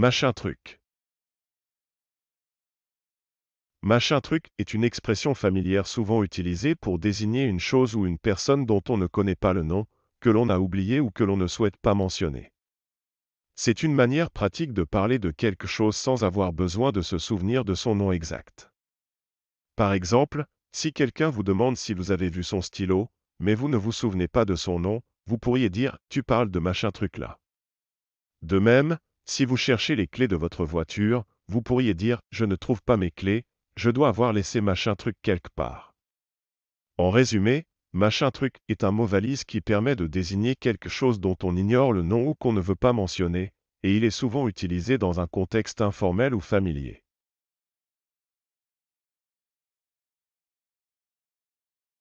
Machin truc. Machin truc est une expression familière souvent utilisée pour désigner une chose ou une personne dont on ne connaît pas le nom, que l'on a oublié ou que l'on ne souhaite pas mentionner. C'est une manière pratique de parler de quelque chose sans avoir besoin de se souvenir de son nom exact. Par exemple, si quelqu'un vous demande si vous avez vu son stylo, mais vous ne vous souvenez pas de son nom, vous pourriez dire Tu parles de machin truc là. De même, si vous cherchez les clés de votre voiture, vous pourriez dire Je ne trouve pas mes clés, je dois avoir laissé machin truc quelque part. En résumé, machin truc est un mot valise qui permet de désigner quelque chose dont on ignore le nom ou qu'on ne veut pas mentionner, et il est souvent utilisé dans un contexte informel ou familier.